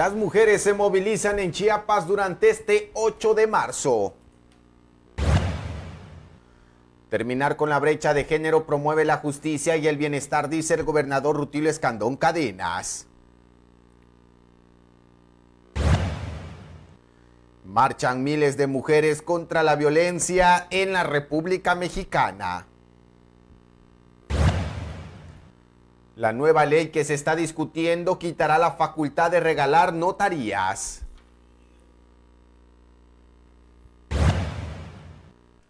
Las mujeres se movilizan en Chiapas durante este 8 de marzo. Terminar con la brecha de género promueve la justicia y el bienestar, dice el gobernador Rutilio Escandón Cadenas. Marchan miles de mujeres contra la violencia en la República Mexicana. La nueva ley que se está discutiendo quitará la facultad de regalar notarías.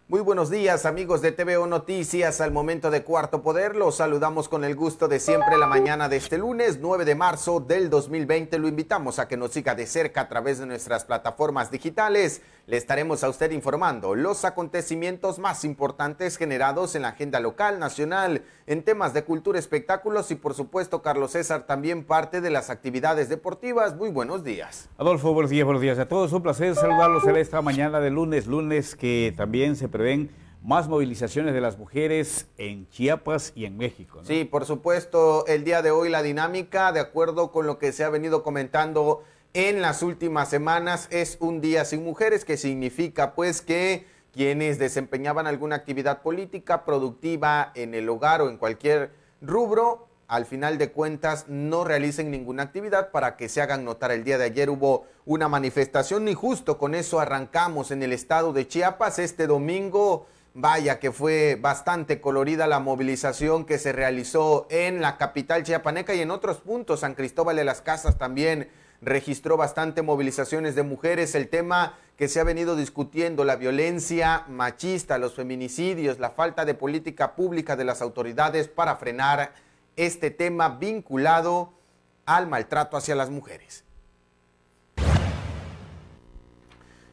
Muy buenos días amigos de TVO Noticias. Al momento de Cuarto Poder los saludamos con el gusto de siempre la mañana de este lunes 9 de marzo del 2020. Lo invitamos a que nos siga de cerca a través de nuestras plataformas digitales. Le estaremos a usted informando los acontecimientos más importantes generados en la agenda local, nacional, en temas de cultura, espectáculos y por supuesto Carlos César también parte de las actividades deportivas. Muy buenos días. Adolfo, buenos días, buenos días a todos. Un placer saludarlos en esta mañana de lunes, lunes que también se ven más movilizaciones de las mujeres en Chiapas y en México. Sí, por supuesto, el día de hoy la dinámica, de acuerdo con lo que se ha venido comentando en las últimas semanas, es un día sin mujeres, que significa pues que quienes desempeñaban alguna actividad política productiva en el hogar o en cualquier rubro, al final de cuentas no realicen ninguna actividad para que se hagan notar. El día de ayer hubo una manifestación y justo con eso arrancamos en el estado de Chiapas. Este domingo, vaya que fue bastante colorida la movilización que se realizó en la capital chiapaneca y en otros puntos. San Cristóbal de las Casas también registró bastante movilizaciones de mujeres. El tema que se ha venido discutiendo, la violencia machista, los feminicidios, la falta de política pública de las autoridades para frenar este tema vinculado al maltrato hacia las mujeres.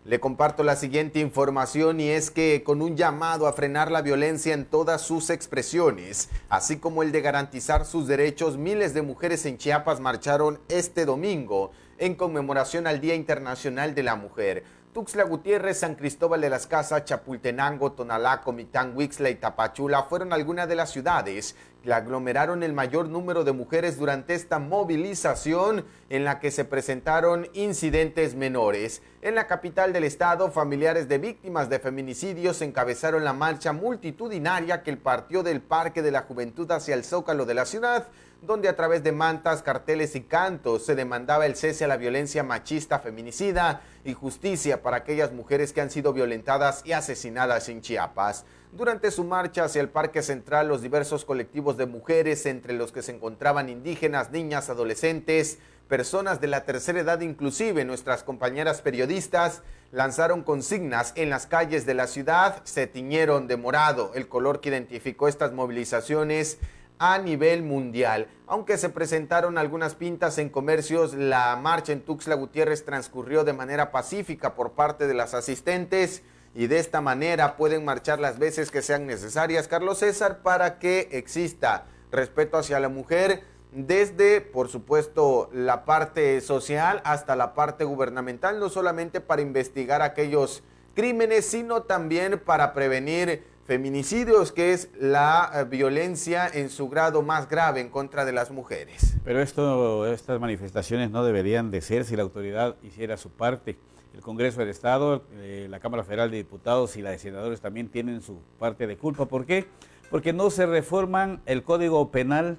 Le comparto la siguiente información y es que con un llamado a frenar la violencia en todas sus expresiones, así como el de garantizar sus derechos, miles de mujeres en Chiapas marcharon este domingo en conmemoración al Día Internacional de la Mujer. Tuxtla Gutiérrez, San Cristóbal de las Casas, Chapultenango, Tonalá, Comitán, Huixla y Tapachula fueron algunas de las ciudades aglomeraron el mayor número de mujeres durante esta movilización en la que se presentaron incidentes menores. En la capital del estado, familiares de víctimas de feminicidios encabezaron la marcha multitudinaria que partió del Parque de la Juventud hacia el Zócalo de la ciudad donde a través de mantas, carteles y cantos se demandaba el cese a la violencia machista feminicida y justicia para aquellas mujeres que han sido violentadas y asesinadas en Chiapas. Durante su marcha hacia el Parque Central, los diversos colectivos de mujeres, entre los que se encontraban indígenas, niñas, adolescentes, personas de la tercera edad, inclusive nuestras compañeras periodistas, lanzaron consignas en las calles de la ciudad, se tiñeron de morado, el color que identificó estas movilizaciones a nivel mundial. Aunque se presentaron algunas pintas en comercios, la marcha en Tuxtla Gutiérrez transcurrió de manera pacífica por parte de las asistentes y de esta manera pueden marchar las veces que sean necesarias, Carlos César, para que exista respeto hacia la mujer desde, por supuesto, la parte social hasta la parte gubernamental, no solamente para investigar aquellos crímenes, sino también para prevenir feminicidios, que es la eh, violencia en su grado más grave en contra de las mujeres. Pero esto, estas manifestaciones no deberían de ser si la autoridad hiciera su parte. El Congreso del Estado, eh, la Cámara Federal de Diputados y la de Senadores también tienen su parte de culpa. ¿Por qué? Porque no se reforman el Código Penal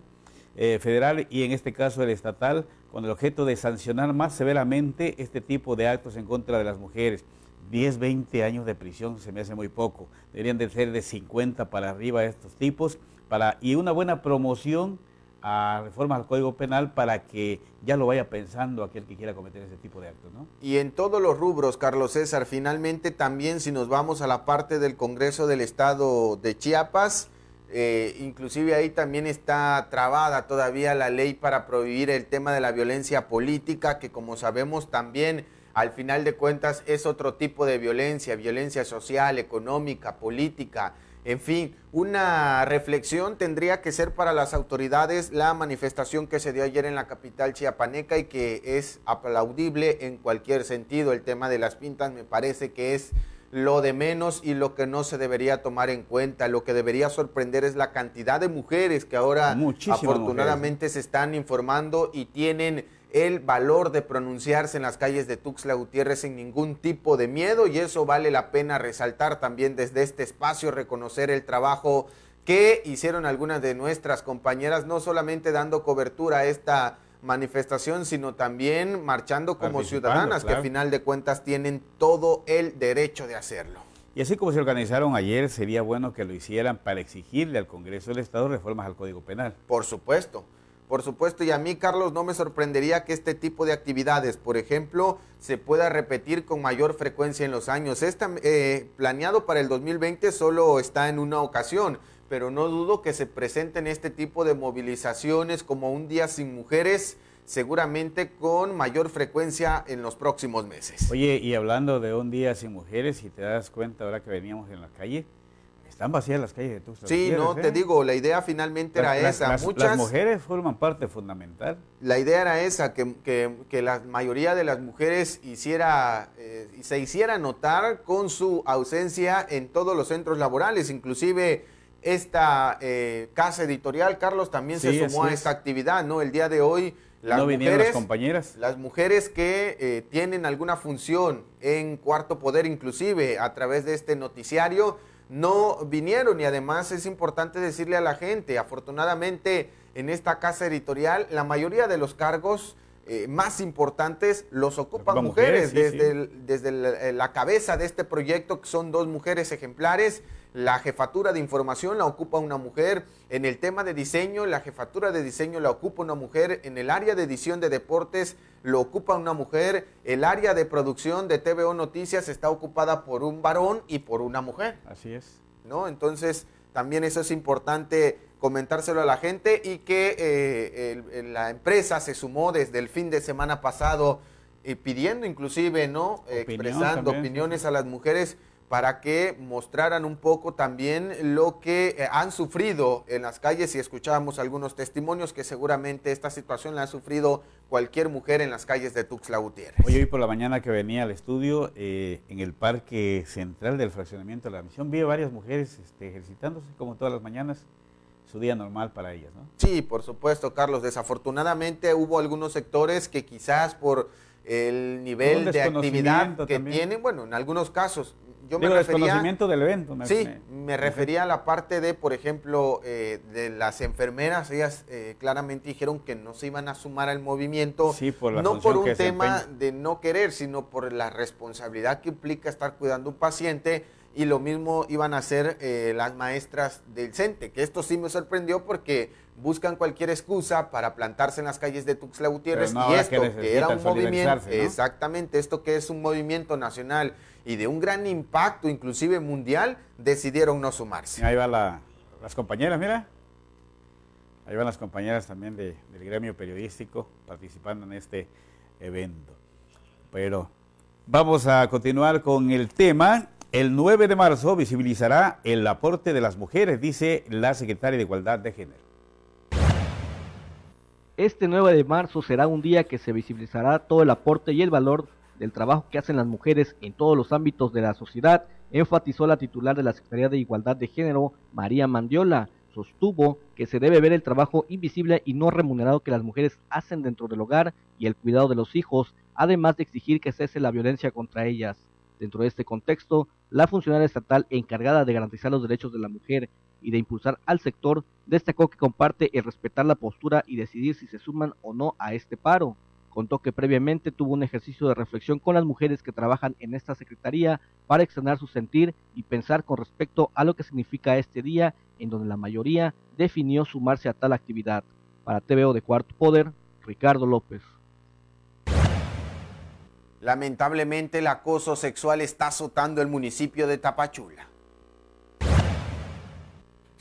eh, federal y en este caso el estatal con el objeto de sancionar más severamente este tipo de actos en contra de las mujeres. 10, 20 años de prisión se me hace muy poco. Deberían de ser de 50 para arriba estos tipos para, y una buena promoción a reformas al Código Penal para que ya lo vaya pensando aquel que quiera cometer ese tipo de actos. ¿no? Y en todos los rubros, Carlos César, finalmente también si nos vamos a la parte del Congreso del Estado de Chiapas, eh, inclusive ahí también está trabada todavía la ley para prohibir el tema de la violencia política, que como sabemos también al final de cuentas es otro tipo de violencia, violencia social, económica, política en fin, una reflexión tendría que ser para las autoridades la manifestación que se dio ayer en la capital chiapaneca y que es aplaudible en cualquier sentido. El tema de las pintas me parece que es lo de menos y lo que no se debería tomar en cuenta. Lo que debería sorprender es la cantidad de mujeres que ahora afortunadamente se están informando y tienen el valor de pronunciarse en las calles de Tuxtla Gutiérrez sin ningún tipo de miedo y eso vale la pena resaltar también desde este espacio, reconocer el trabajo que hicieron algunas de nuestras compañeras, no solamente dando cobertura a esta manifestación, sino también marchando como ciudadanas, que a final de cuentas tienen todo el derecho de hacerlo. Y así como se organizaron ayer, sería bueno que lo hicieran para exigirle al Congreso del Estado reformas al Código Penal. Por supuesto. Por supuesto, y a mí, Carlos, no me sorprendería que este tipo de actividades, por ejemplo, se pueda repetir con mayor frecuencia en los años. Está eh, planeado para el 2020 solo está en una ocasión, pero no dudo que se presenten este tipo de movilizaciones como un día sin mujeres, seguramente con mayor frecuencia en los próximos meses. Oye, y hablando de un día sin mujeres, si te das cuenta ahora que veníamos en la calle, están vacías las calles de Tuxtla. Sí, no, te ¿eh? digo, la idea finalmente era esa. Las, Muchas, las mujeres forman parte fundamental. La idea era esa, que, que, la mayoría de las mujeres hiciera, eh, se hiciera notar con su ausencia en todos los centros laborales, inclusive esta eh, casa editorial, Carlos, también se sumó a esta actividad, ¿no? El día de hoy las mujeres, las compañeras. Las mujeres que tienen alguna función en Cuarto Poder, inclusive a través de este noticiario, no vinieron. Y además es importante decirle a la gente, afortunadamente en esta casa editorial la mayoría de los cargos eh, más importantes los ocupan mujeres, desde, desde la cabeza de este proyecto que son dos mujeres ejemplares la jefatura de información la ocupa una mujer, en el tema de diseño, la jefatura de diseño la ocupa una mujer, en el área de edición de deportes lo ocupa una mujer, el área de producción de TVO Noticias está ocupada por un varón y por una mujer. Así es. ¿No? Entonces, también eso es importante comentárselo a la gente y que eh, la empresa se sumó desde el fin de semana pasado eh, pidiendo inclusive, ¿no? Expresando opiniones a las mujeres para que mostraran un poco también lo que eh, han sufrido en las calles y escuchábamos algunos testimonios que seguramente esta situación la ha sufrido cualquier mujer en las calles de Tuxtla Gutiérrez. Hoy, hoy por la mañana que venía al estudio, eh, en el parque central del fraccionamiento de la misión, vi varias mujeres este, ejercitándose como todas las mañanas su día normal para ellas, ¿no? Sí, por supuesto, Carlos. Desafortunadamente hubo algunos sectores que quizás por el nivel de actividad que tienen, bueno, en algunos casos, yo me refería, del evento. sí, me, refería a la parte de, por ejemplo, eh, de las enfermeras. Ellas eh, claramente dijeron que no se iban a sumar al movimiento, no por un tema de no querer, sino por la responsabilidad que implica estar cuidando un paciente. Y lo mismo iban a hacer eh, las maestras del CENTE, que esto sí me sorprendió porque buscan cualquier excusa para plantarse en las calles de Tuxtla Gutiérrez y esto que, era un movimiento, exactamente, esto que es un movimiento nacional y de un gran impacto inclusive mundial, decidieron no sumarse. Ahí van las compañeras, mira. Ahí van las compañeras también del gremio periodístico participando en este evento. Pero vamos a continuar con el tema. El 9 de marzo visibilizará el aporte de las mujeres, dice la secretaria de Igualdad de Género. Este 9 de marzo será un día que se visibilizará todo el aporte y el valor del trabajo que hacen las mujeres en todos los ámbitos de la sociedad, enfatizó la titular de la Secretaría de Igualdad de Género, María Mandiola. Sostuvo que se debe ver el trabajo invisible y no remunerado que las mujeres hacen dentro del hogar y el cuidado de los hijos, además de exigir que cese la violencia contra ellas. Dentro de este contexto, la funcionaria estatal encargada de garantizar los derechos de la mujer y de impulsar al sector, destacó que comparte el respetar la postura y decidir si se suman o no a este paro. Contó que previamente tuvo un ejercicio de reflexión con las mujeres que trabajan en esta secretaría para externar su sentir y pensar con respecto a lo que significa este día en donde la mayoría definió sumarse a tal actividad. Para TVO de Cuarto Poder, Ricardo López. Lamentablemente el acoso sexual está azotando el municipio de Tapachula.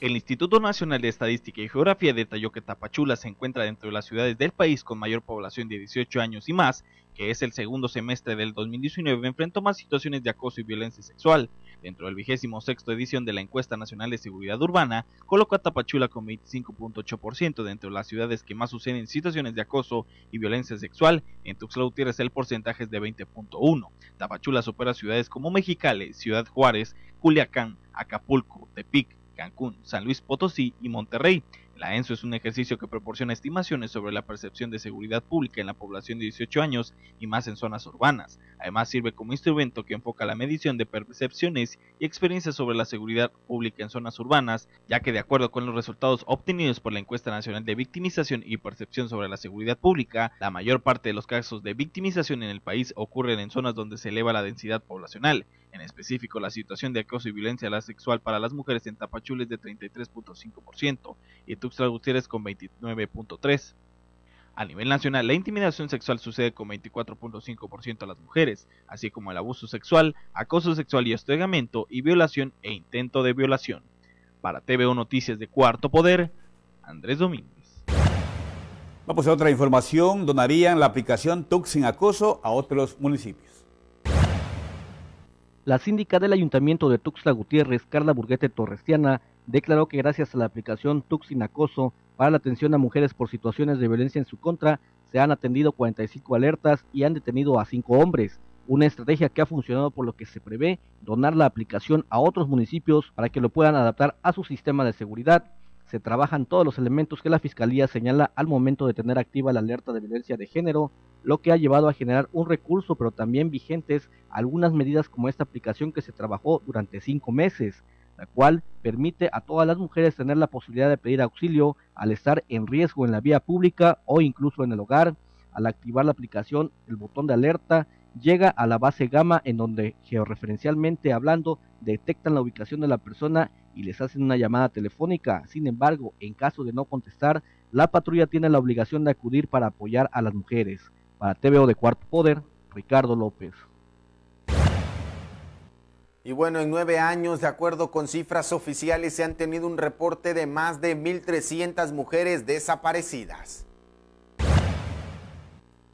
El Instituto Nacional de Estadística y Geografía detalló que Tapachula se encuentra dentro de las ciudades del país con mayor población de 18 años y más, que es el segundo semestre del 2019, enfrentó más situaciones de acoso y violencia sexual. Dentro del vigésimo sexto edición de la Encuesta Nacional de Seguridad Urbana, colocó a Tapachula con 25.8% dentro de las ciudades que más suceden situaciones de acoso y violencia sexual. En Tuxtla Gutiérrez el porcentaje es de 20.1. Tapachula supera ciudades como Mexicali, Ciudad Juárez, Culiacán, Acapulco, Tepic, Cancún, San Luis Potosí y Monterrey. La ENSO es un ejercicio que proporciona estimaciones sobre la percepción de seguridad pública en la población de 18 años y más en zonas urbanas. Además sirve como instrumento que enfoca la medición de percepciones y experiencias sobre la seguridad pública en zonas urbanas, ya que de acuerdo con los resultados obtenidos por la encuesta nacional de victimización y percepción sobre la seguridad pública, la mayor parte de los casos de victimización en el país ocurren en zonas donde se eleva la densidad poblacional. En específico, la situación de acoso y violencia sexual para las mujeres en Tapachula es de 33.5% y Tuxtla Gutiérrez con 29.3%. A nivel nacional, la intimidación sexual sucede con 24.5% a las mujeres, así como el abuso sexual, acoso sexual y hostigamiento y violación e intento de violación. Para TVO Noticias de Cuarto Poder, Andrés Domínguez. Vamos a otra información. Donarían la aplicación Tux sin acoso a otros municipios. La síndica del Ayuntamiento de Tuxtla Gutiérrez, Carla Burguete Torrestiana, declaró que gracias a la aplicación Tux sin acoso para la atención a mujeres por situaciones de violencia en su contra, se han atendido 45 alertas y han detenido a 5 hombres. Una estrategia que ha funcionado por lo que se prevé donar la aplicación a otros municipios para que lo puedan adaptar a su sistema de seguridad se trabajan todos los elementos que la Fiscalía señala al momento de tener activa la alerta de violencia de género, lo que ha llevado a generar un recurso, pero también vigentes algunas medidas como esta aplicación que se trabajó durante cinco meses, la cual permite a todas las mujeres tener la posibilidad de pedir auxilio al estar en riesgo en la vía pública o incluso en el hogar. Al activar la aplicación, el botón de alerta llega a la base gamma en donde georreferencialmente hablando detectan la ubicación de la persona y les hacen una llamada telefónica. Sin embargo, en caso de no contestar, la patrulla tiene la obligación de acudir para apoyar a las mujeres. Para TVO de Cuarto Poder, Ricardo López. Y bueno, en nueve años, de acuerdo con cifras oficiales, se han tenido un reporte de más de 1.300 mujeres desaparecidas.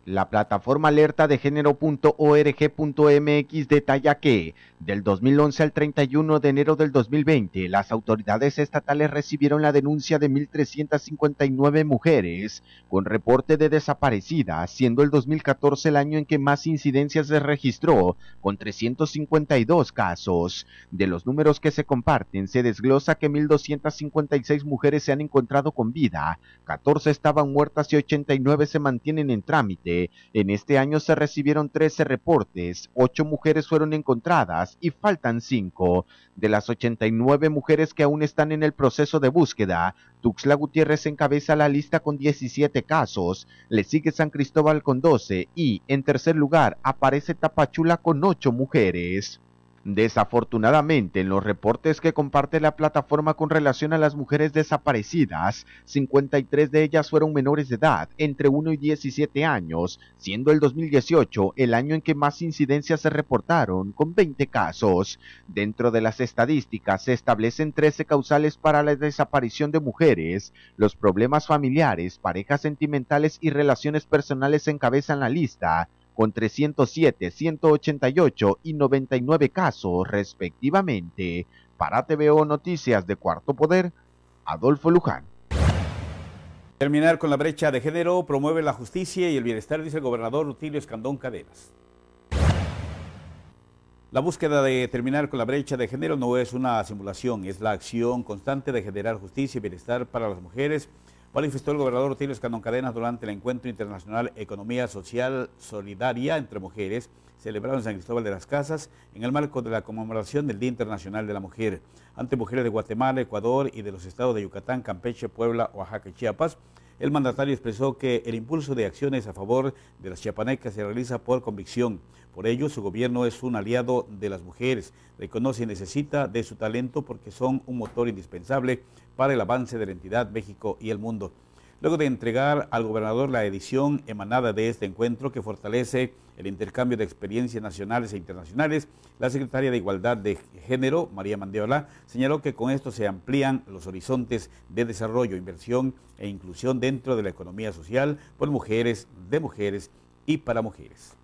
La plataforma alerta de género.org.mx detalla que del 2011 al 31 de enero del 2020, las autoridades estatales recibieron la denuncia de 1.359 mujeres con reporte de desaparecidas, siendo el 2014 el año en que más incidencias se registró, con 352 casos. De los números que se comparten, se desglosa que 1.256 mujeres se han encontrado con vida, 14 estaban muertas y 89 se mantienen en trámite. En este año se recibieron 13 reportes, 8 mujeres fueron encontradas, y faltan cinco. De las 89 mujeres que aún están en el proceso de búsqueda, Tuxla Gutiérrez encabeza la lista con 17 casos, le sigue San Cristóbal con 12 y, en tercer lugar, aparece Tapachula con 8 mujeres. Desafortunadamente, en los reportes que comparte la plataforma con relación a las mujeres desaparecidas, 53 de ellas fueron menores de edad, entre 1 y 17 años, siendo el 2018 el año en que más incidencias se reportaron, con 20 casos. Dentro de las estadísticas se establecen 13 causales para la desaparición de mujeres. Los problemas familiares, parejas sentimentales y relaciones personales encabezan la lista con 307, 188 y 99 casos respectivamente. Para TVO Noticias de Cuarto Poder, Adolfo Luján. Terminar con la brecha de género promueve la justicia y el bienestar, dice el gobernador Rutilio Escandón Cadenas. La búsqueda de terminar con la brecha de género no es una simulación, es la acción constante de generar justicia y bienestar para las mujeres manifestó el gobernador Rutilio Escandón Cadenas durante el Encuentro Internacional Economía Social Solidaria entre Mujeres, celebrado en San Cristóbal de las Casas, en el marco de la conmemoración del Día Internacional de la Mujer, ante mujeres de Guatemala, Ecuador y de los estados de Yucatán, Campeche, Puebla, Oaxaca y Chiapas. El mandatario expresó que el impulso de acciones a favor de las chiapanecas se realiza por convicción. Por ello, su gobierno es un aliado de las mujeres, reconoce y necesita de su talento porque son un motor indispensable para el avance de la entidad, México y el mundo. Luego de entregar al gobernador la edición emanada de este encuentro que fortalece el intercambio de experiencias nacionales e internacionales, la secretaria de Igualdad de Género, María Mandeola, señaló que con esto se amplían los horizontes de desarrollo, inversión e inclusión dentro de la economía social por mujeres, de mujeres y para mujeres.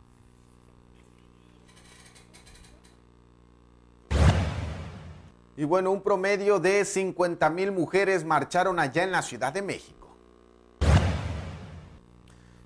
Y bueno, un promedio de 50 mil mujeres marcharon allá en la Ciudad de México.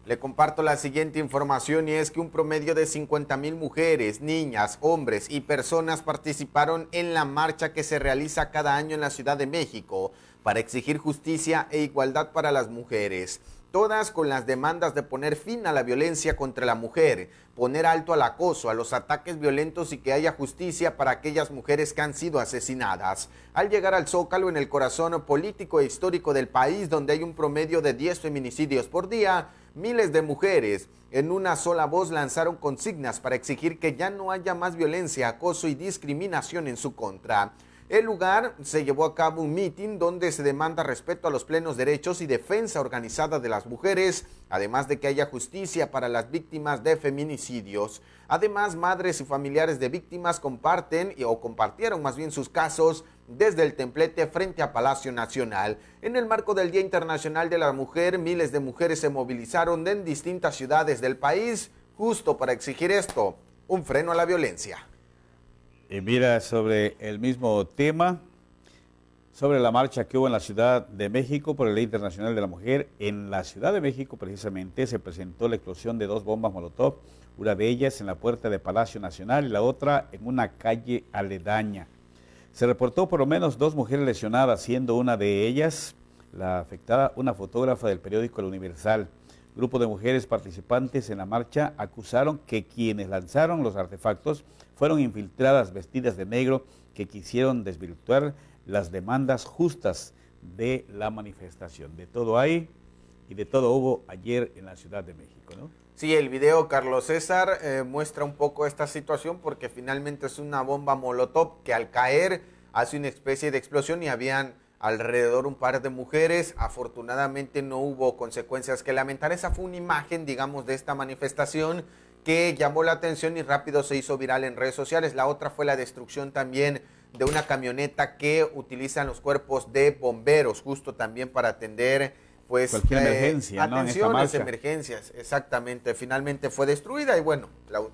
Le comparto la siguiente información y es que un promedio de 50 mil mujeres, niñas, hombres y personas participaron en la marcha que se realiza cada año en la Ciudad de México para exigir justicia e igualdad para las mujeres todas con las demandas de poner fin a la violencia contra la mujer, poner alto al acoso, a los ataques violentos y que haya justicia para aquellas mujeres que han sido asesinadas. Al llegar al Zócalo en el corazón político e histórico del país, donde hay un promedio de 10 feminicidios por día, miles de mujeres en una sola voz lanzaron consignas para exigir que ya no haya más violencia, acoso y discriminación en su contra. El lugar se llevó a cabo un mitin donde se demanda respeto a los plenos derechos y defensa organizada de las mujeres, además de que haya justicia para las víctimas de feminicidios. Además, madres y familiares de víctimas comparten o compartieron más bien sus casos desde el templete frente a Palacio Nacional. En el marco del Día Internacional de la Mujer, miles de mujeres se movilizaron en distintas ciudades del país justo para exigir esto, un freno a la violencia. Y mira, sobre el mismo tema, sobre la marcha que hubo en la Ciudad de México por el Día Internacional de la Mujer, en la Ciudad de México precisamente se presentó la explosión de dos bombas Molotov, una de ellas en la puerta de Palacio Nacional y la otra en una calle aledaña. Se reportó por lo menos dos mujeres lesionadas, siendo una de ellas la afectada una fotógrafa del periódico El Universal. Grupo de mujeres participantes en la marcha acusaron que quienes lanzaron los artefactos fueron infiltradas vestidas de negro que quisieron desvirtuar las demandas justas de la manifestación. De todo hay y de todo hubo ayer en la Ciudad de México, ¿no? Sí, el video, Carlos César, eh, muestra un poco esta situación porque finalmente es una bomba molotov que al caer hace una especie de explosión y habían alrededor un par de mujeres. Afortunadamente no hubo consecuencias que lamentar. Esa fue una imagen, digamos, de esta manifestación que llamó la atención y rápido se hizo viral en redes sociales. La otra fue la destrucción también de una camioneta que utilizan los cuerpos de bomberos, justo también para atender pues cualquier eh, emergencia, atenciones, emergencias, exactamente. Finalmente fue destruida y bueno,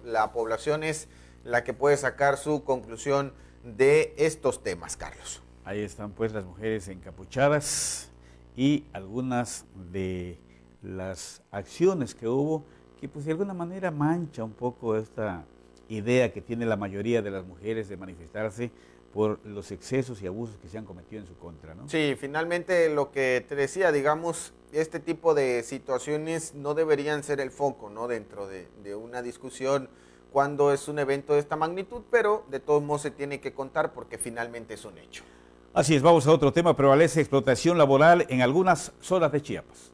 la, población es la que puede sacar su conclusión de estos temas, Carlos. Ahí están pues las mujeres encapuchadas y algunas de las acciones que hubo que pues de alguna manera mancha un poco esta idea que tiene la mayoría de las mujeres de manifestarse por los excesos y abusos que se han cometido en su contra, ¿no? Sí, finalmente lo que te decía, digamos, este tipo de situaciones no deberían ser el foco, ¿no? Dentro de, de una discusión cuando es un evento de esta magnitud, pero de todos modos se tiene que contar porque finalmente es un hecho. Así es, vamos a otro tema, prevalece explotación laboral en algunas zonas de Chiapas.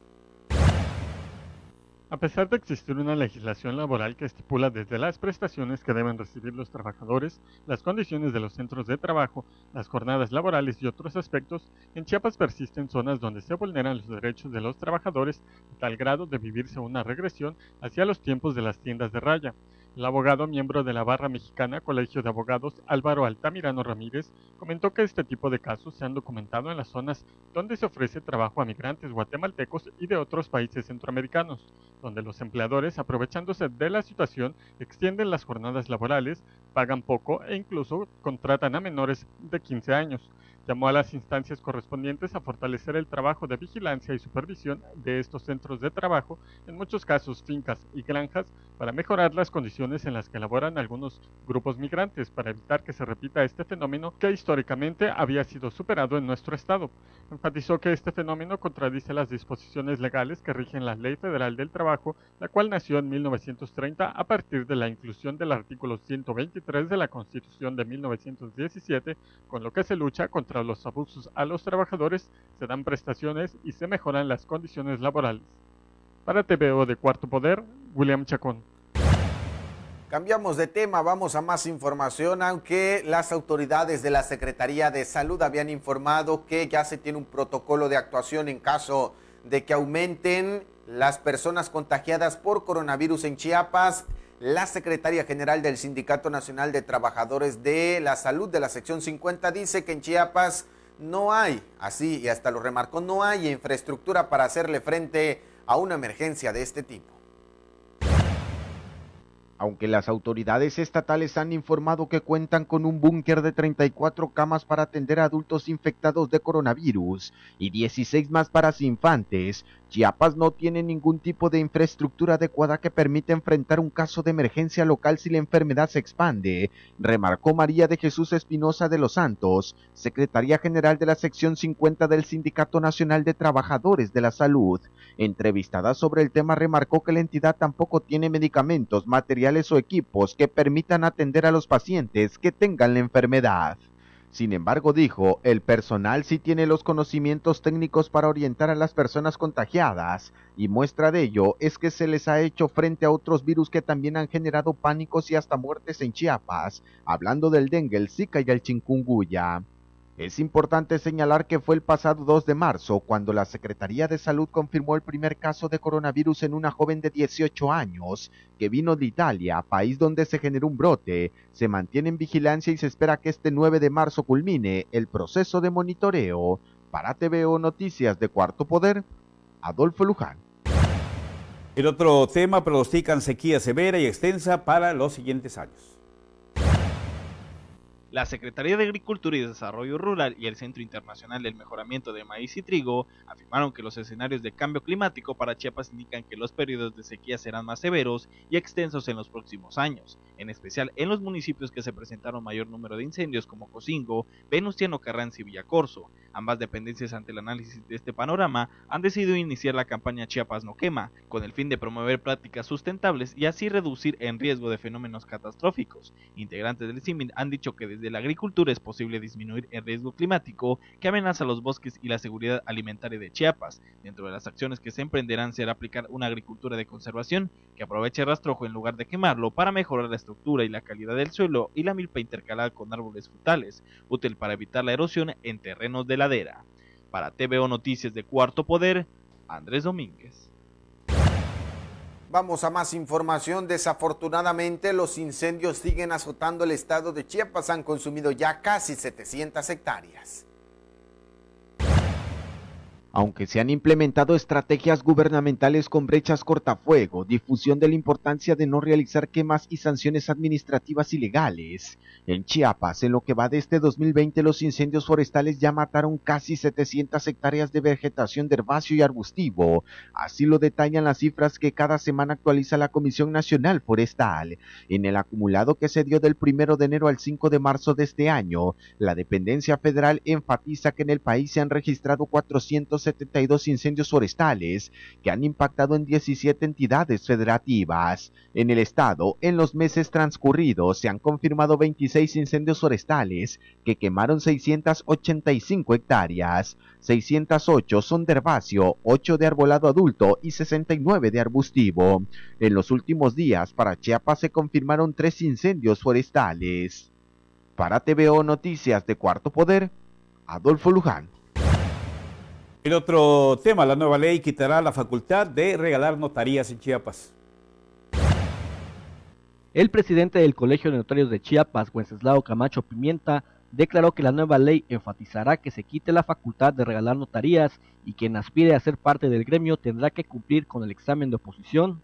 A pesar de existir una legislación laboral que estipula desde las prestaciones que deben recibir los trabajadores, las condiciones de los centros de trabajo, las jornadas laborales y otros aspectos, en Chiapas persisten zonas donde se vulneran los derechos de los trabajadores a tal grado de vivirse una regresión hacia los tiempos de las tiendas de raya. El abogado miembro de la Barra Mexicana Colegio de Abogados, Álvaro Altamirano Ramírez, comentó que este tipo de casos se han documentado en las zonas donde se ofrece trabajo a migrantes guatemaltecos y de otros países centroamericanos, donde los empleadores, aprovechándose de la situación, extienden las jornadas laborales, pagan poco e incluso contratan a menores de 15 años llamó a las instancias correspondientes a fortalecer el trabajo de vigilancia y supervisión de estos centros de trabajo, en muchos casos fincas y granjas, para mejorar las condiciones en las que laboran algunos grupos migrantes, para evitar que se repita este fenómeno que históricamente había sido superado en nuestro estado. Enfatizó que este fenómeno contradice las disposiciones legales que rigen la Ley Federal del Trabajo, la cual nació en 1930 a partir de la inclusión del artículo 123 de la Constitución de 1917, con lo que se lucha contra los abusos a los trabajadores, se dan prestaciones y se mejoran las condiciones laborales. Para TVO de Cuarto Poder, William Chacón. Cambiamos de tema, vamos a más información, aunque las autoridades de la Secretaría de Salud habían informado que ya se tiene un protocolo de actuación en caso de que aumenten las personas contagiadas por coronavirus en Chiapas, la secretaria general del Sindicato Nacional de Trabajadores de la Salud de la sección 50 dice que en Chiapas no hay, así y hasta lo remarcó, no hay infraestructura para hacerle frente a una emergencia de este tipo. Aunque las autoridades estatales han informado que cuentan con un búnker de 34 camas para atender a adultos infectados de coronavirus y 16 más para infantes, Chiapas no tiene ningún tipo de infraestructura adecuada que permita enfrentar un caso de emergencia local si la enfermedad se expande, remarcó María de Jesús Espinosa de los Santos, secretaria general de la sección 50 del Sindicato Nacional de Trabajadores de la Salud. Entrevistada sobre el tema, remarcó que la entidad tampoco tiene medicamentos, materiales o equipos que permitan atender a los pacientes que tengan la enfermedad. Sin embargo, dijo, el personal sí tiene los conocimientos técnicos para orientar a las personas contagiadas, y muestra de ello es que se les ha hecho frente a otros virus que también han generado pánicos y hasta muertes en Chiapas, hablando del dengue, el zika y el chikungunya. Es importante señalar que fue el pasado 2 de marzo cuando la Secretaría de Salud confirmó el primer caso de coronavirus en una joven de 18 años que vino de Italia, país donde se generó un brote. Se mantiene en vigilancia y se espera que este 9 de marzo culmine el proceso de monitoreo. Para TVO Noticias de Cuarto Poder, Adolfo Luján. El otro tema pronostican sequía severa y extensa para los siguientes años. La Secretaría de Agricultura y Desarrollo Rural y el Centro Internacional del Mejoramiento de Maíz y Trigo afirmaron que los escenarios de cambio climático para Chiapas indican que los periodos de sequía serán más severos y extensos en los próximos años, en especial en los municipios que se presentaron mayor número de incendios como Cocingo, Venustiano Carranza y Villacorso. Ambas dependencias ante el análisis de este panorama han decidido iniciar la campaña Chiapas no quema, con el fin de promover prácticas sustentables y así reducir el riesgo de fenómenos catastróficos. Integrantes del CIMIN han dicho que desde la agricultura es posible disminuir el riesgo climático que amenaza los bosques y la seguridad alimentaria de Chiapas. Dentro de las acciones que se emprenderán será aplicar una agricultura de conservación que aproveche el rastrojo en lugar de quemarlo para mejorar la estructura y la calidad del suelo y la milpa intercalada con árboles frutales, útil para evitar la erosión en terrenos de ladera. Para TVO Noticias de Cuarto Poder, Andrés Domínguez. Vamos a más información. Desafortunadamente, los incendios siguen azotando el estado de Chiapas. Han consumido ya casi 700 hectáreas. Aunque se han implementado estrategias gubernamentales con brechas cortafuego, difusión de la importancia de no realizar quemas y sanciones administrativas ilegales, en Chiapas, en lo que va de este 2020, los incendios forestales ya mataron casi 700 hectáreas de vegetación de herbáceo y arbustivo. Así lo detallan las cifras que cada semana actualiza la Comisión Nacional Forestal. En el acumulado que se dio del 1 de enero al 5 de marzo de este año, la dependencia federal enfatiza que en el país se han registrado 400 72 incendios forestales que han impactado en 17 entidades federativas. En el estado, en los meses transcurridos, se han confirmado 26 incendios forestales que quemaron 685 hectáreas. 608 son de herbáceo, 8 de arbolado adulto y 69 de arbustivo. En los últimos días, para Chiapas se confirmaron tres incendios forestales. Para TVO Noticias de Cuarto Poder, Adolfo Luján. El otro tema, la nueva ley quitará la facultad de regalar notarías en Chiapas. El presidente del Colegio de Notarios de Chiapas, Wenceslao Camacho Pimienta, declaró que la nueva ley enfatizará que se quite la facultad de regalar notarías y quien aspire a ser parte del gremio tendrá que cumplir con el examen de oposición.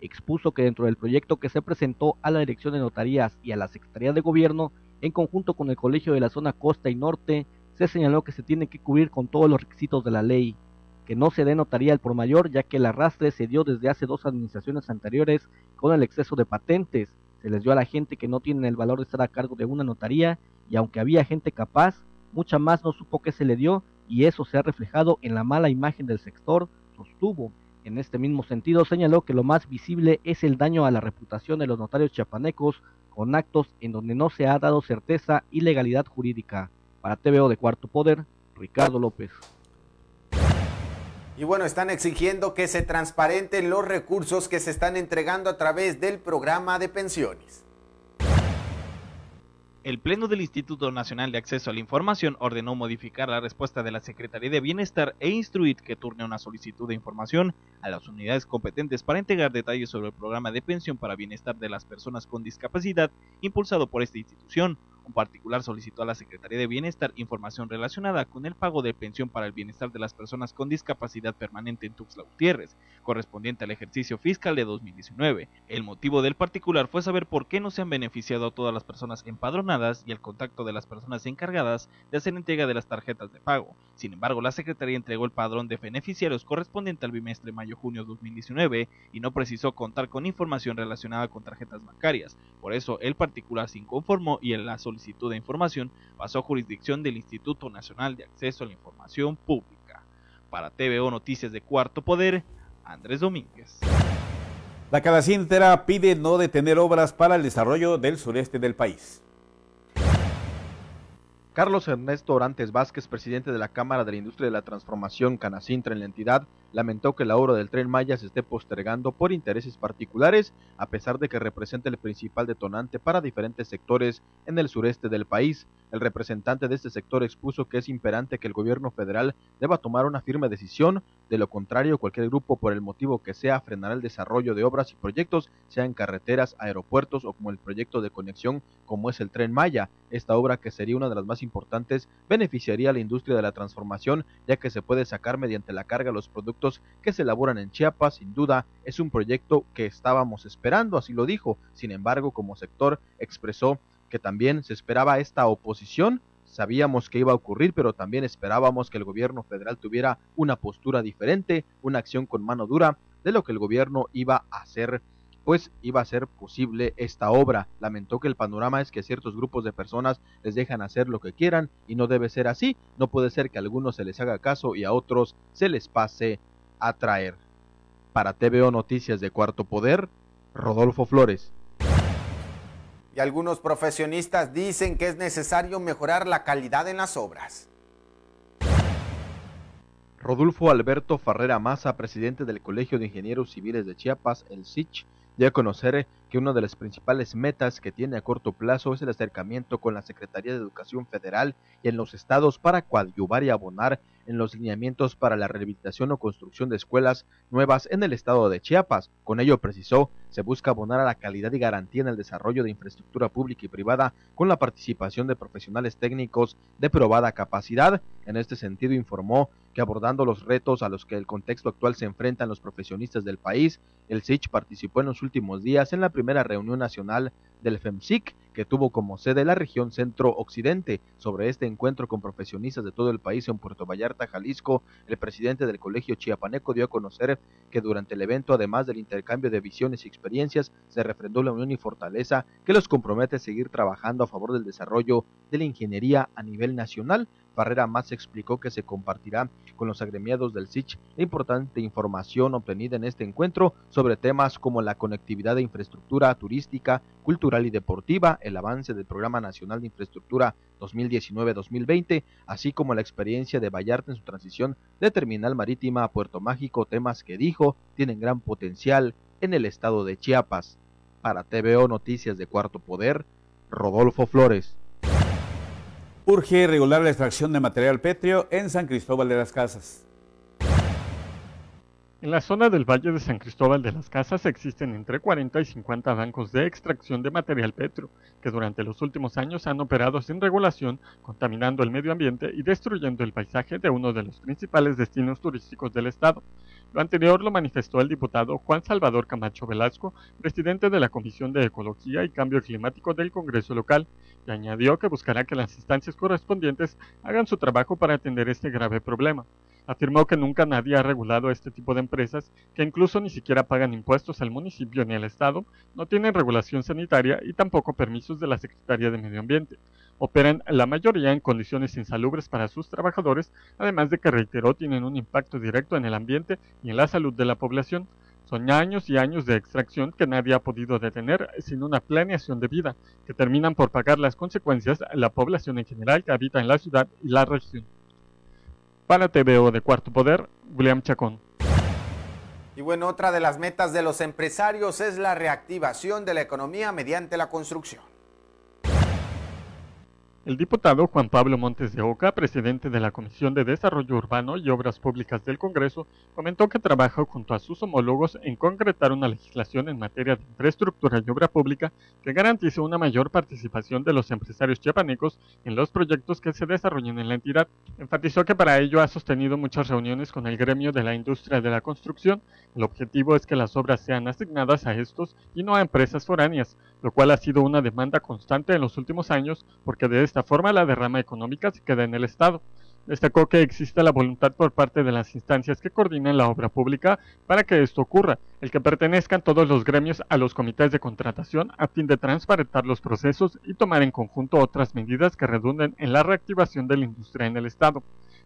Expuso que dentro del proyecto que se presentó a la Dirección de Notarías y a la Secretaría de Gobierno, en conjunto con el Colegio de la Zona Costa y Norte, se señaló que se tiene que cubrir con todos los requisitos de la ley, que no se denotaría el por mayor, ya que el arrastre se dio desde hace dos administraciones anteriores con el exceso de patentes. Se les dio a la gente que no tiene el valor de estar a cargo de una notaría y aunque había gente capaz, mucha más no supo qué se le dio y eso se ha reflejado en la mala imagen del sector, sostuvo. En este mismo sentido señaló que lo más visible es el daño a la reputación de los notarios chiapanecos con actos en donde no se ha dado certeza y legalidad jurídica. Para TVO de Cuarto Poder, Ricardo López. Y bueno, están exigiendo que se transparenten los recursos que se están entregando a través del programa de pensiones. El Pleno del Instituto Nacional de Acceso a la Información ordenó modificar la respuesta de la Secretaría de Bienestar e instruir que turne una solicitud de información a las unidades competentes para integrar detalles sobre el programa de pensión para bienestar de las personas con discapacidad impulsado por esta institución. Un particular solicitó a la Secretaría de Bienestar información relacionada con el pago de pensión para el bienestar de las personas con discapacidad permanente en Tuxtla Gutiérrez, correspondiente al ejercicio fiscal de 2019. El motivo del particular fue saber por qué no se han beneficiado a todas las personas empadronadas y el contacto de las personas encargadas de hacer entrega de las tarjetas de pago. Sin embargo, la Secretaría entregó el padrón de beneficiarios correspondiente al bimestre mayo-junio 2019 y no precisó contar con información relacionada con tarjetas bancarias. Por eso, el particular se inconformó y en la solicitud de información pasó a jurisdicción del Instituto Nacional de Acceso a la Información Pública. Para TVO Noticias de Cuarto Poder, Andrés Domínguez. La Cadacintera pide no detener obras para el desarrollo del sureste del país. Carlos Ernesto Orantes Vázquez, presidente de la Cámara de la Industria de la Transformación Canacintra en la entidad, lamentó que la obra del tren Maya se esté postergando por intereses particulares, a pesar de que representa el principal detonante para diferentes sectores en el sureste del país. El representante de este sector expuso que es imperante que el gobierno federal deba tomar una firme decisión, de lo contrario cualquier grupo por el motivo que sea frenará el desarrollo de obras y proyectos, sean carreteras, aeropuertos o como el proyecto de conexión como es el tren Maya. Esta obra que sería una de las más importantes beneficiaría a la industria de la transformación ya que se puede sacar mediante la carga los productos que se elaboran en Chiapas, sin duda es un proyecto que estábamos esperando, así lo dijo. Sin embargo, como sector expresó que también se esperaba esta oposición, sabíamos que iba a ocurrir, pero también esperábamos que el gobierno federal tuviera una postura diferente, una acción con mano dura de lo que el gobierno iba a hacer pues iba a ser posible esta obra. Lamentó que el panorama es que ciertos grupos de personas les dejan hacer lo que quieran y no debe ser así. No puede ser que a algunos se les haga caso y a otros se les pase a traer. Para TVO Noticias de Cuarto Poder, Rodolfo Flores. Y algunos profesionistas dicen que es necesario mejorar la calidad en las obras. Rodolfo Alberto Farrera Maza, presidente del Colegio de Ingenieros Civiles de Chiapas, el SICH, dio a conocer que una de las principales metas que tiene a corto plazo es el acercamiento con la Secretaría de Educación Federal y en los estados para coadyuvar y abonar en los lineamientos para la rehabilitación o construcción de escuelas nuevas en el estado de Chiapas. Con ello, precisó, se busca abonar a la calidad y garantía en el desarrollo de infraestructura pública y privada con la participación de profesionales técnicos de probada capacidad. En este sentido, informó que abordando los retos a los que el contexto actual se enfrentan los profesionistas del país, el SICH participó en los últimos días en la primera reunión nacional del FEMSIC, que tuvo como sede la región centro-occidente. Sobre este encuentro con profesionistas de todo el país en Puerto Vallarta, Jalisco, el presidente del Colegio Chiapaneco dio a conocer que durante el evento, además del intercambio de visiones y experiencias, se refrendó la unión y fortaleza que los compromete a seguir trabajando a favor del desarrollo de la ingeniería a nivel nacional. Barrera más explicó que se compartirá con los agremiados del SICH la importante información obtenida en este encuentro sobre temas como la conectividad de infraestructura turística, cultural y deportiva, el avance del Programa Nacional de Infraestructura 2019-2020, así como la experiencia de Vallarta en su transición de terminal marítima a Puerto Mágico, temas que dijo tienen gran potencial en el estado de Chiapas. Para TVO Noticias de Cuarto Poder, Rodolfo Flores. Urge regular la extracción de material pétreo en San Cristóbal de las Casas. En la zona del Valle de San Cristóbal de las Casas existen entre 40 y 50 bancos de extracción de material petro, que durante los últimos años han operado sin regulación, contaminando el medio ambiente y destruyendo el paisaje de uno de los principales destinos turísticos del estado. Lo anterior lo manifestó el diputado Juan Salvador Camacho Velasco, presidente de la Comisión de Ecología y Cambio Climático del Congreso local, y añadió que buscará que las instancias correspondientes hagan su trabajo para atender este grave problema. Afirmó que nunca nadie ha regulado este tipo de empresas, que incluso ni siquiera pagan impuestos al municipio ni al Estado, no tienen regulación sanitaria y tampoco permisos de la Secretaría de Medio Ambiente. Operan la mayoría en condiciones insalubres para sus trabajadores, además de que reiteró tienen un impacto directo en el ambiente y en la salud de la población. Son años y años de extracción que nadie ha podido detener sin una planeación de vida, que terminan por pagar las consecuencias a la población en general que habita en la ciudad y la región. Para TVO de Cuarto Poder, William Chacón. Y bueno, otra de las metas de los empresarios es la reactivación de la economía mediante la construcción. El diputado Juan Pablo Montes de Oca, presidente de la Comisión de Desarrollo Urbano y Obras Públicas del Congreso, comentó que trabaja junto a sus homólogos en concretar una legislación en materia de infraestructura y obra pública que garantice una mayor participación de los empresarios chiapanecos en los proyectos que se desarrollen en la entidad. Enfatizó que para ello ha sostenido muchas reuniones con el gremio de la industria de la construcción. El objetivo es que las obras sean asignadas a estos y no a empresas foráneas, lo cual ha sido una demanda constante en los últimos años porque de esta forma la derrama económica se queda en el Estado. Destacó que existe la voluntad por parte de las instancias que coordinan la obra pública para que esto ocurra, el que pertenezcan todos los gremios a los comités de contratación a fin de transparentar los procesos y tomar en conjunto otras medidas que redunden en la reactivación de la industria en el Estado.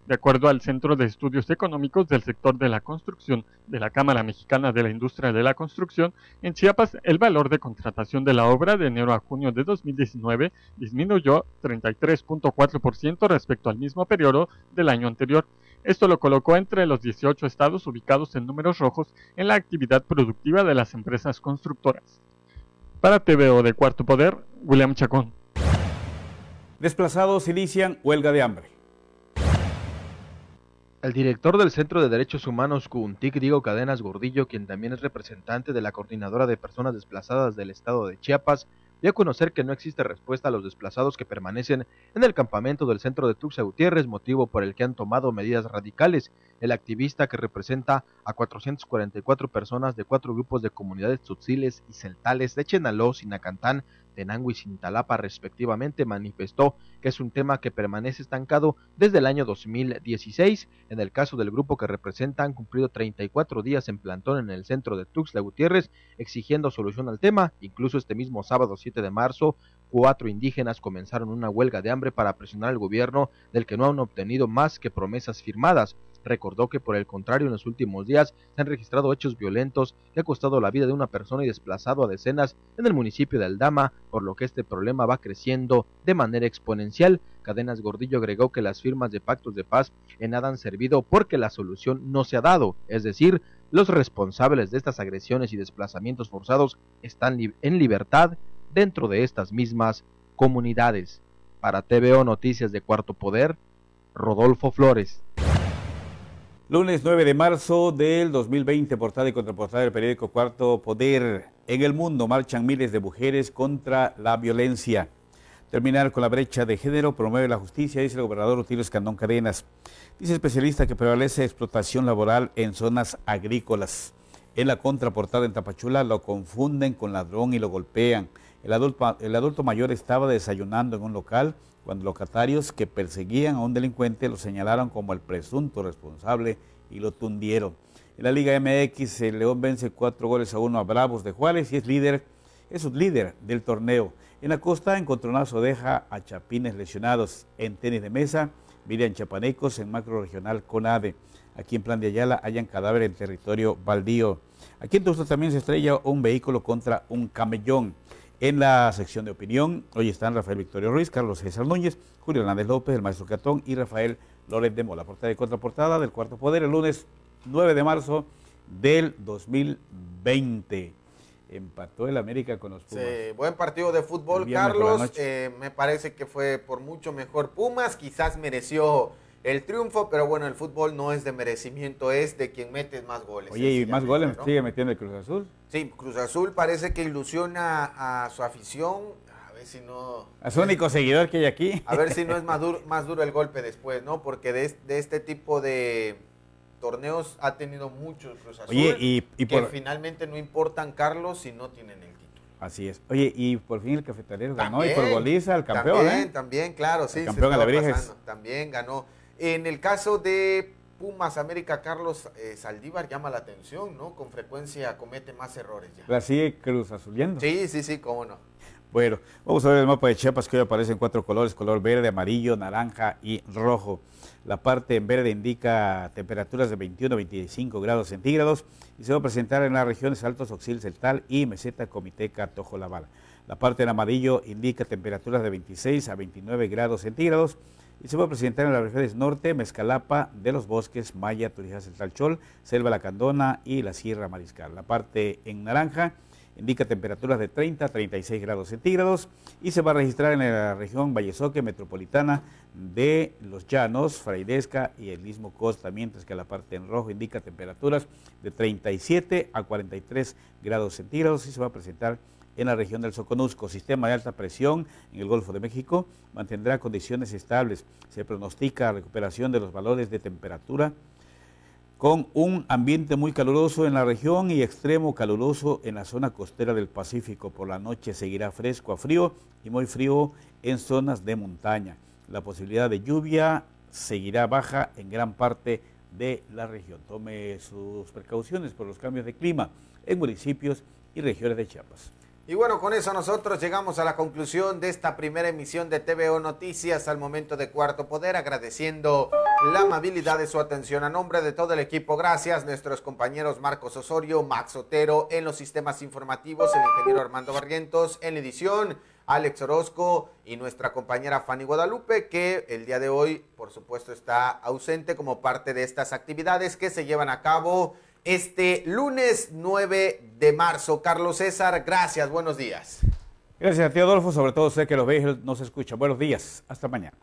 De acuerdo al Centro de Estudios Económicos del Sector de la Construcción de la Cámara Mexicana de la Industria de la Construcción, en Chiapas el valor de contratación de la obra de enero a junio de 2019 disminuyó 33.4% respecto al mismo periodo del año anterior. Esto lo colocó entre los 18 estados ubicados en números rojos en la actividad productiva de las empresas constructoras. Para TVO de Cuarto Poder, William Chacón. Desplazados inician huelga de hambre. El director del Centro de Derechos Humanos CUNTIC, Diego Cadenas Gordillo, quien también es representante de la Coordinadora de Personas Desplazadas del Estado de Chiapas, dio a conocer que no existe respuesta a los desplazados que permanecen en el campamento del centro de Tuxa Gutiérrez, motivo por el que han tomado medidas radicales. El activista que representa a 444 personas de cuatro grupos de comunidades tzutziles y celtales de Chenaló, Sinacantán, Tenango y Cintalapa respectivamente, manifestó que es un tema que permanece estancado desde el año 2016. En el caso del grupo que representa, han cumplido 34 días en plantón en el centro de Tuxtla Gutiérrez, exigiendo solución al tema. Incluso este mismo sábado 7 de marzo, cuatro indígenas comenzaron una huelga de hambre para presionar al gobierno del que no han obtenido más que promesas firmadas. Recordó que por el contrario en los últimos días se han registrado hechos violentos que ha costado la vida de una persona y desplazado a decenas en el municipio de Aldama, por lo que este problema va creciendo de manera exponencial. Cadenas Gordillo agregó que las firmas de pactos de paz en nada han servido porque la solución no se ha dado, es decir, los responsables de estas agresiones y desplazamientos forzados están en libertad dentro de estas mismas comunidades. Para TVO Noticias de Cuarto Poder, Rodolfo Flores. Lunes 9 de marzo del 2020, portada y contraportada del periódico Cuarto Poder. En el mundo marchan miles de mujeres contra la violencia. Terminar con la brecha de género promueve la justicia, dice el gobernador Rutilio Escandón Cadenas. Dice especialista que prevalece explotación laboral en zonas agrícolas. En la contraportada en Tapachula lo confunden con ladrón y lo golpean. El adulto, mayor estaba desayunando en un local cuando locatarios que perseguían a un delincuente lo señalaron como el presunto responsable y lo tundieron. En la Liga MX, el León vence cuatro goles a uno a Bravos de Juárez y es líder, es un líder del torneo. En la costa, Encontronazo deja a Chapines lesionados. En tenis de mesa, Miriam Chapanecos en macro regional CONADE. Aquí en Plan de Ayala hayan cadáver en territorio baldío. Aquí en Tuxtla también se estrella un vehículo contra un camellón. En la sección de opinión, hoy están Rafael Victorio Ruiz, Carlos César Núñez, Julio Hernández López, el maestro Catón y Rafael Lórez de Mola. Portada y contraportada del Cuarto Poder el lunes 9 de marzo del 2020. Empató el América con los Pumas. Sí, buen partido de fútbol, Carlos. Eh, me parece que fue por mucho mejor Pumas. Quizás mereció el triunfo, pero bueno, el fútbol no es de merecimiento, es de quien mete más goles. Oye, ¿y más goles sigue metiendo el Cruz Azul? Sí, Cruz Azul parece que ilusiona a su afición. A ver si no. A su único seguidor que hay aquí. A ver si no es más duro, más duro el golpe después, ¿no? Porque de, este tipo de torneos ha tenido muchos Cruz Azul. Oye, y, que finalmente no importan, Carlos, si no tienen el título. Así es. Oye, y por fin el cafetalero ganó y por goliza el campeón, también, ¿eh? También, claro, sí. El campeón Alebrijes. También ganó. En el caso de Pumas América, Carlos eh, Saldívar llama la atención, ¿no? Con frecuencia comete más errores ya. La sigue Cruz Azuliendo. Sí, sí, sí, cómo no. Bueno, vamos a ver el mapa de Chiapas que hoy aparece en cuatro colores, color verde, amarillo, naranja y rojo. La parte en verde indica temperaturas de 21 a 25 grados centígrados y se va a presentar en las regiones Altos Oxil Celtal y Meseta Comiteca Tojolabal. La parte en amarillo indica temperaturas de 26 a 29 grados centígrados y se va a presentar en las regiones norte, Mezcalapa, de los Bosques, Maya, Turijas, el Talchol, Selva La Candona y la Sierra Mariscal. La parte en naranja indica temperaturas de 30 a 36 grados centígrados y se va a registrar en la región Vallesoque metropolitana de Los Llanos, Fraidesca y el mismo Costa, mientras que la parte en rojo indica temperaturas de 37 a 43 grados centígrados y se va a presentar en la región del Soconusco. Sistema de alta presión en el Golfo de México mantendrá condiciones estables. Se pronostica recuperación de los valores de temperatura con un ambiente muy caluroso en la región y extremo caluroso en la zona costera del Pacífico. Por la noche seguirá fresco a frío y muy frío en zonas de montaña. La posibilidad de lluvia seguirá baja en gran parte de la región. Tome sus precauciones por los cambios de clima en municipios y regiones de Chiapas. Y bueno, con eso nosotros llegamos a la conclusión de esta primera emisión de TVO Noticias al momento de Cuarto Poder, agradeciendo la amabilidad de su atención a nombre de todo el equipo. Gracias, nuestros compañeros Marcos Osorio, Max Otero en los sistemas informativos, el ingeniero Armando Barrientos en la edición, Alex Orozco y nuestra compañera Fanny Guadalupe, que el día de hoy, por supuesto, está ausente como parte de estas actividades que se llevan a cabo este lunes 9 de marzo. Carlos César, gracias, buenos días. Gracias a ti, Adolfo, sobre todo sé que los veis, no se escucha. Buenos días, hasta mañana.